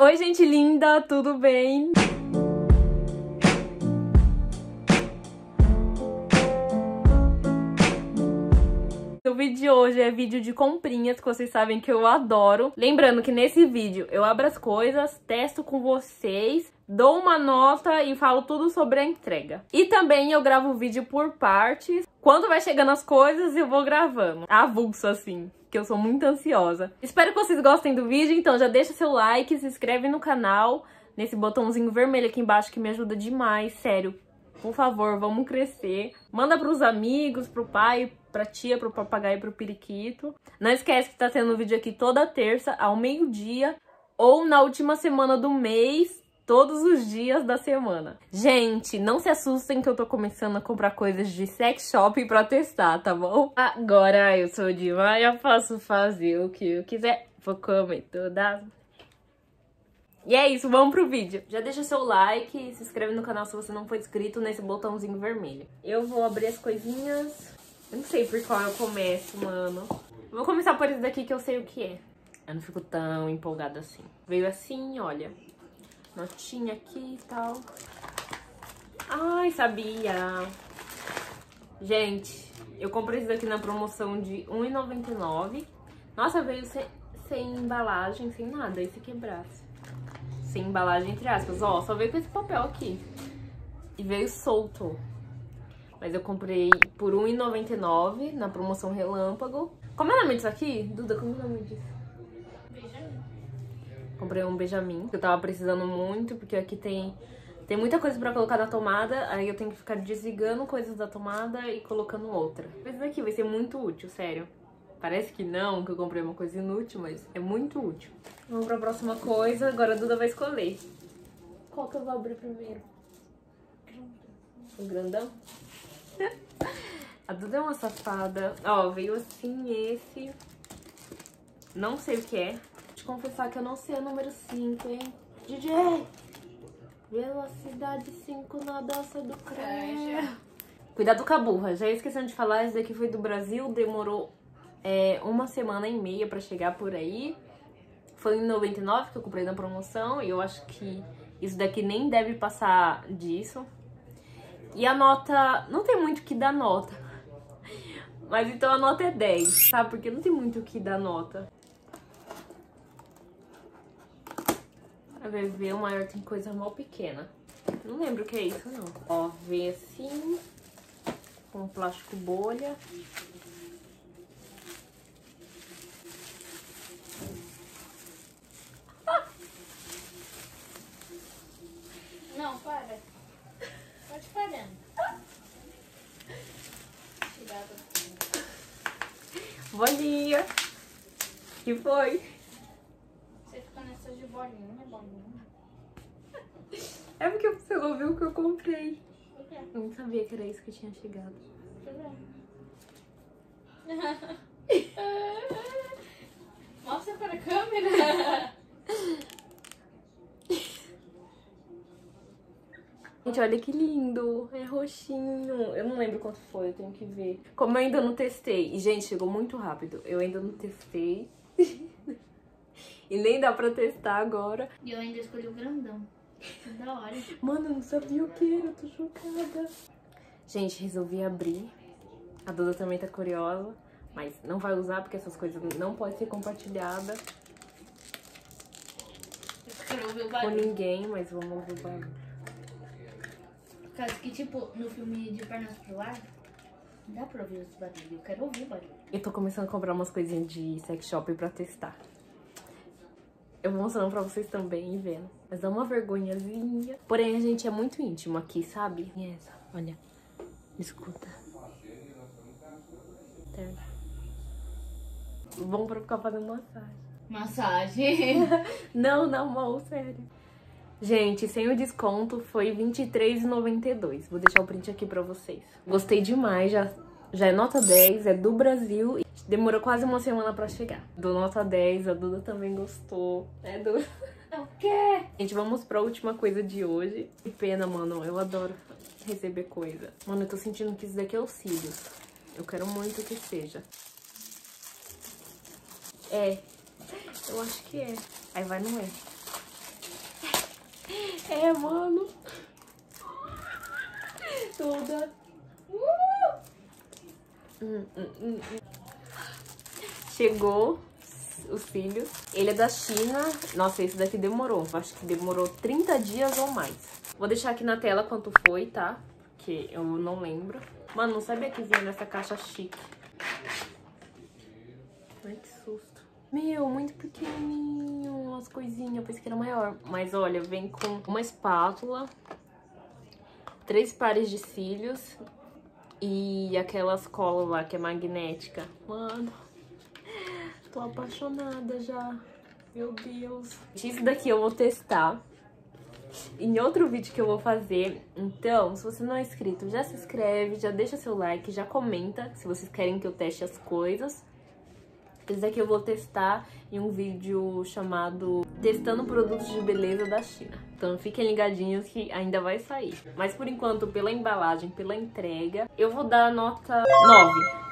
Oi, gente linda, tudo bem? O vídeo de hoje é vídeo de comprinhas, que vocês sabem que eu adoro. Lembrando que nesse vídeo eu abro as coisas, testo com vocês, dou uma nota e falo tudo sobre a entrega. E também eu gravo o vídeo por partes. Quando vai chegando as coisas, eu vou gravando. Avulso, assim que eu sou muito ansiosa. Espero que vocês gostem do vídeo, então já deixa seu like, se inscreve no canal, nesse botãozinho vermelho aqui embaixo que me ajuda demais, sério. Por favor, vamos crescer. Manda pros amigos, pro pai, pra tia, pro papagaio pro periquito. Não esquece que tá tendo vídeo aqui toda terça, ao meio-dia, ou na última semana do mês, todos os dias da semana. Gente, não se assustem que eu tô começando a comprar coisas de sex shop pra testar, tá bom? Agora eu sou de maia, posso fazer o que eu quiser. Vou comer todas. E é isso, vamos pro vídeo. Já deixa seu like e se inscreve no canal se você não for inscrito nesse botãozinho vermelho. Eu vou abrir as coisinhas. Eu não sei por qual eu começo, mano. Vou começar por esse daqui que eu sei o que é. Eu não fico tão empolgada assim. Veio assim, olha notinha aqui e tal. Ai, sabia! Gente, eu comprei isso daqui na promoção de R$1,99. Nossa, veio sem, sem embalagem, sem nada, esse quebrasse. Sem embalagem, entre aspas. Ó, só veio com esse papel aqui. E veio solto. Mas eu comprei por R$1,99 na promoção Relâmpago. Como é o nome disso aqui? Duda, como é o nome disso? Comprei um Benjamin, que eu tava precisando muito, porque aqui tem, tem muita coisa pra colocar na tomada, aí eu tenho que ficar desligando coisas da tomada e colocando outra. Esse daqui vai ser muito útil, sério. Parece que não, que eu comprei uma coisa inútil, mas é muito útil. Vamos pra próxima coisa, agora a Duda vai escolher. Qual que eu vou abrir primeiro? O grandão? a Duda é uma safada. Ó, veio assim esse. Não sei o que é confessar que eu não sei o número 5, hein? DJ! Velocidade 5 na dança do creme. Cuidado com a burra. Já esquecendo de falar, esse daqui foi do Brasil. Demorou é, uma semana e meia pra chegar por aí. Foi em 99 que eu comprei na promoção. E eu acho que isso daqui nem deve passar disso. E a nota... Não tem muito que dar nota. Mas então a nota é 10, sabe? Porque não tem muito o que dar nota. A VV, o maior tem coisa mal pequena. Não lembro o que é isso, não. Ó, vem assim, com plástico bolha. Não, para. Pode parando. Tirado. Bom dia. que foi? de bolinha, não é bolinha. É porque você não viu o que eu comprei. O quê? Eu não sabia que era isso que tinha chegado. Mostra para a câmera. Gente, olha que lindo. É roxinho. Eu não lembro quanto foi, eu tenho que ver. Como eu ainda não testei. E, gente, chegou muito rápido. Eu ainda não testei. E nem dá pra testar agora. E eu ainda escolhi o grandão. Que da hora. Mano, eu não sabia o que era, eu tô chocada. Gente, resolvi abrir. A Duda também tá curiosa. Mas não vai usar porque essas coisas não podem ser compartilhadas. Com ninguém, mas vamos ouvir o barulho. Por causa que, tipo, no filme de Pernas pro Ar, dá pra ouvir os barulhos. Eu quero ouvir o barulho. Eu tô começando a comprar umas coisinhas de sex shop pra testar. Eu vou mostrando pra vocês também e vendo. Mas dá uma vergonhazinha. Porém, a gente é muito íntimo aqui, sabe? E essa, olha. Escuta. Vamos pra ficar fazendo massagem. Massagem? não, não, mal, sério. Gente, sem o desconto foi R$23,92. Vou deixar o print aqui pra vocês. Gostei demais, já, já é nota 10, é do Brasil. Demorou quase uma semana pra chegar. Do nota 10, a Duda também gostou. É? É o quê? Gente, vamos pra última coisa de hoje. Que pena, mano. Eu adoro receber coisa. Mano, eu tô sentindo que isso daqui é os cílios. Eu quero muito que seja. É. Eu acho que é. Aí vai, não é. É, mano. Toda. Chegou os cílios. Ele é da China. Nossa, esse daqui demorou. Acho que demorou 30 dias ou mais. Vou deixar aqui na tela quanto foi, tá? Que eu não lembro. Mano, não sabia que vinha nessa caixa chique. Ai, que susto. Meu, muito pequenininho as coisinhas. Eu pensei que era maior. Mas olha, vem com uma espátula, três pares de cílios e aquelas colas lá que é magnética. Mano, tô apaixonada já. Meu Deus. Isso daqui eu vou testar em outro vídeo que eu vou fazer. Então, se você não é inscrito, já se inscreve, já deixa seu like, já comenta se vocês querem que eu teste as coisas. Esse daqui eu vou testar em um vídeo chamado Testando Produtos de Beleza da China. Então fiquem ligadinhos que ainda vai sair. Mas por enquanto, pela embalagem, pela entrega, eu vou dar nota 9.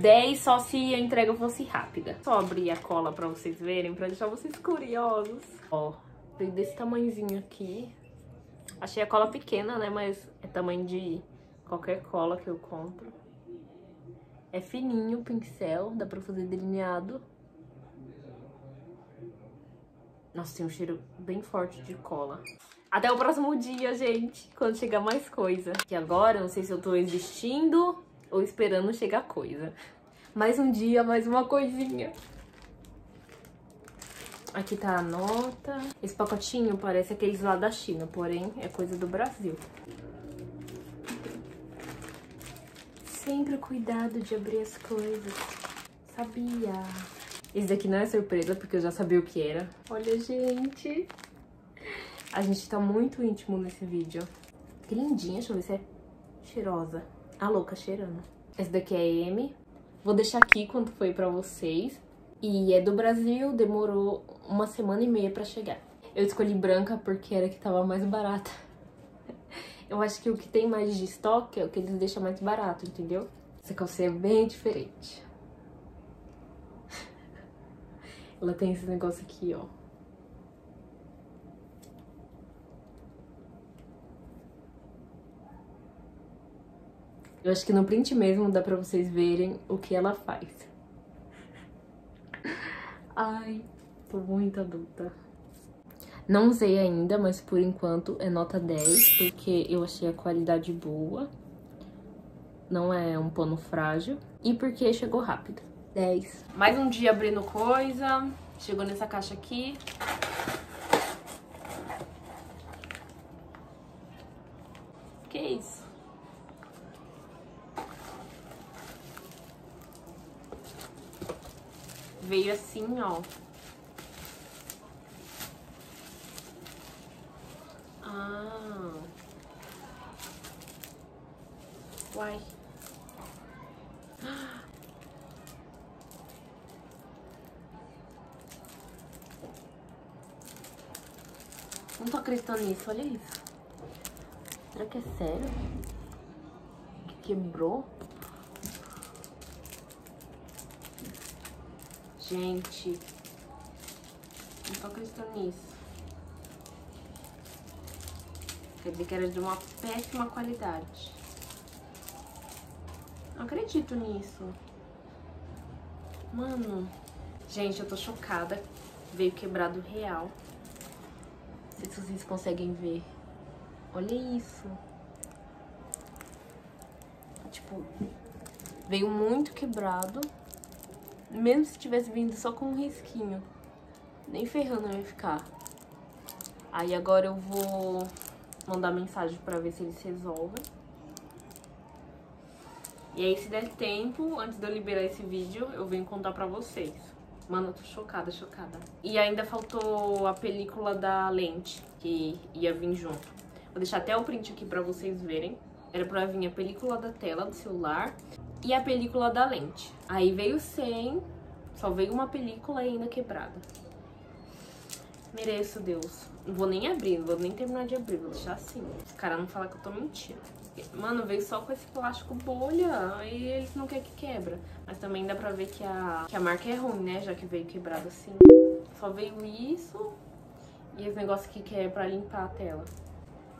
10 só se a entrega fosse rápida. Só abrir a cola pra vocês verem, pra deixar vocês curiosos. Ó, veio desse tamanhozinho aqui. Achei a cola pequena, né? Mas é tamanho de qualquer cola que eu compro. É fininho o pincel, dá pra fazer delineado. Nossa, tem um cheiro bem forte de cola. Até o próximo dia, gente, quando chegar mais coisa. Que agora, não sei se eu tô existindo ou esperando chegar coisa. Mais um dia, mais uma coisinha. Aqui tá a nota. Esse pacotinho parece aqueles lá da China, porém é coisa do Brasil. Sempre o cuidado de abrir as coisas. Sabia. Esse daqui não é surpresa, porque eu já sabia o que era. Olha, gente. A gente tá muito íntimo nesse vídeo. Que lindinha, deixa eu ver se é cheirosa. A louca cheirando. Esse daqui é M. Vou deixar aqui quanto foi pra vocês. E é do Brasil, demorou uma semana e meia pra chegar. Eu escolhi branca porque era que tava mais barata. Eu acho que o que tem mais de estoque é o que eles deixam mais barato, entendeu? Essa calcinha é bem diferente. Ela tem esse negócio aqui, ó. Eu acho que no print mesmo dá pra vocês verem o que ela faz. Ai, tô muito adulta. Não usei ainda, mas por enquanto é nota 10, porque eu achei a qualidade boa. Não é um pano frágil. E porque chegou rápido. 10. Mais um dia abrindo coisa. Chegou nessa caixa aqui. Que isso? Veio assim, ó. Ah. Uai. Não tô acreditando nisso, olha isso. Será que é sério? Que quebrou? Gente, não tô acreditando nisso. Quer dizer que era de uma péssima qualidade. Não acredito nisso. Mano. Gente, eu tô chocada. Veio quebrado real. Sei se vocês conseguem ver. Olha isso. Tipo, veio muito quebrado. Mesmo se tivesse vindo só com um risquinho. Nem ferrando eu ia ficar. Aí agora eu vou mandar mensagem pra ver se eles resolvem. E aí, se der tempo, antes de eu liberar esse vídeo, eu venho contar pra vocês. Mano, eu tô chocada, chocada. E ainda faltou a película da lente, que ia vir junto. Vou deixar até o print aqui pra vocês verem. Era pra vir a película da tela do celular e a película da lente. Aí veio sem, só veio uma película ainda quebrada. Mereço, Deus. Não vou nem abrir, não vou nem terminar de abrir, vou deixar assim. Os caras não falam que eu tô mentindo. Mano, veio só com esse plástico bolha, aí eles não querem que quebra. Mas também dá pra ver que a, que a marca é ruim, né? Já que veio quebrado assim. Só veio isso E esse negócio aqui que é pra limpar a tela.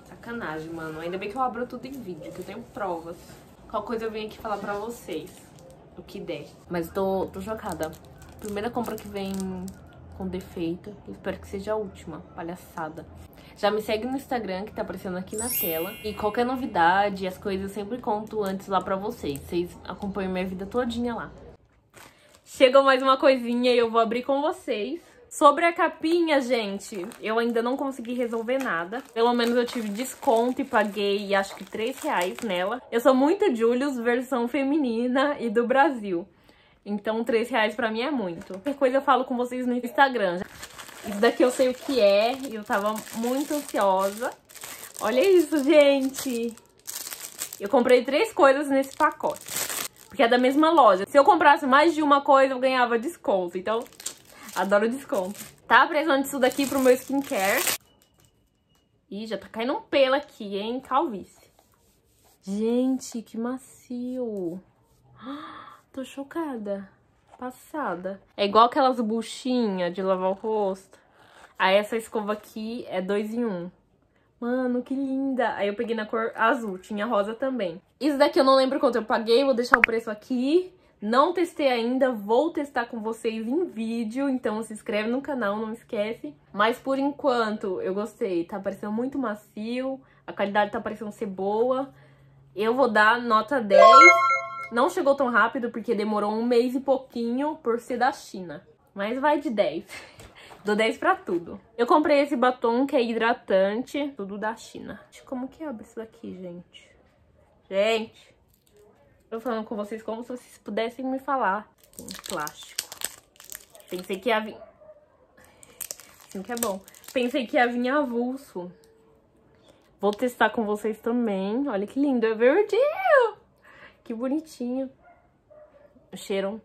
Sacanagem, mano. Ainda bem que eu abro tudo em vídeo, que eu tenho provas. Qual coisa eu venho aqui falar pra vocês. O que der. Mas tô, tô chocada. Primeira compra que vem com defeito. Espero que seja a última. Palhaçada. Já me segue no Instagram, que tá aparecendo aqui na tela. E qualquer novidade, as coisas eu sempre conto antes lá pra vocês. Vocês acompanham minha vida todinha lá. Chegou mais uma coisinha e eu vou abrir com vocês. Sobre a capinha, gente, eu ainda não consegui resolver nada. Pelo menos eu tive desconto e paguei, acho que 3 reais nela. Eu sou muito Julius, versão feminina e do Brasil. Então, 3 reais pra mim é muito. Qualquer coisa eu falo com vocês no Instagram. Isso daqui eu sei o que é e eu tava muito ansiosa. Olha isso, gente! Eu comprei três coisas nesse pacote. Porque é da mesma loja. Se eu comprasse mais de uma coisa, eu ganhava desconto. Então, Adoro desconto. Tá precisando disso daqui pro meu skincare. Ih, já tá caindo um pelo aqui, hein? Calvície. Gente, que macio. Tô chocada. Passada. É igual aquelas buchinhas de lavar o rosto. Aí essa escova aqui é dois em um. Mano, que linda. Aí eu peguei na cor azul, tinha rosa também. Isso daqui eu não lembro quanto eu paguei, vou deixar o preço aqui. Não testei ainda, vou testar com vocês em vídeo, então se inscreve no canal, não esquece. Mas por enquanto, eu gostei, tá parecendo muito macio, a qualidade tá parecendo ser boa. Eu vou dar nota 10. Não chegou tão rápido porque demorou um mês e pouquinho por ser da China. Mas vai de 10. Dou 10 pra tudo. Eu comprei esse batom que é hidratante, tudo da China. Como que abre isso daqui, gente? Gente... Tô falando com vocês como se vocês pudessem me falar. Em plástico. Pensei que ia vir... Assim que é bom. Pensei que ia vir avulso. Vou testar com vocês também. Olha que lindo, é verdinho. Que bonitinho. O cheiro...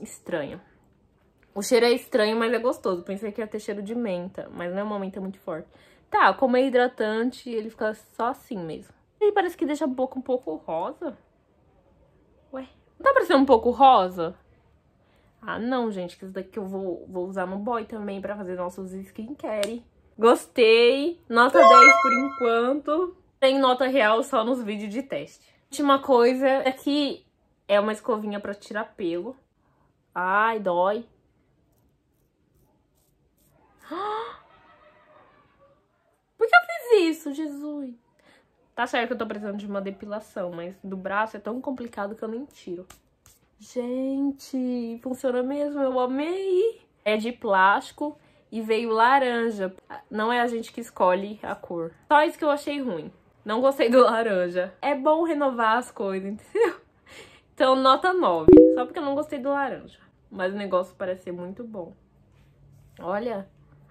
Estranho. O cheiro é estranho, mas é gostoso. Pensei que ia ter cheiro de menta, mas não é uma menta muito forte. Tá, como é hidratante, ele fica só assim mesmo. Ele parece que deixa a boca um pouco rosa. Ué, não tá parecendo um pouco rosa? Ah, não, gente, que isso daqui eu vou, vou usar no boy também pra fazer nossos skincare. Gostei. Nota 10 por enquanto. Tem nota real só nos vídeos de teste. Última coisa é que é uma escovinha pra tirar pelo. Ai, dói. Por que eu fiz isso, Jesus? Tá certo que eu tô precisando de uma depilação, mas do braço é tão complicado que eu nem tiro. Gente, funciona mesmo, eu amei! É de plástico e veio laranja. Não é a gente que escolhe a cor. Só isso que eu achei ruim. Não gostei do laranja. É bom renovar as coisas, entendeu? Então, nota 9. Só porque eu não gostei do laranja. Mas o negócio parece ser muito bom. Olha.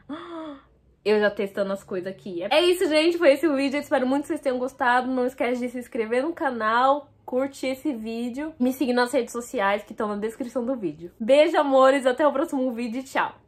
Eu já testando as coisas aqui. É isso, gente. Foi esse o vídeo. Eu espero muito que vocês tenham gostado. Não esquece de se inscrever no canal, curte esse vídeo. Me seguir nas redes sociais que estão na descrição do vídeo. Beijo, amores. Até o próximo vídeo. Tchau.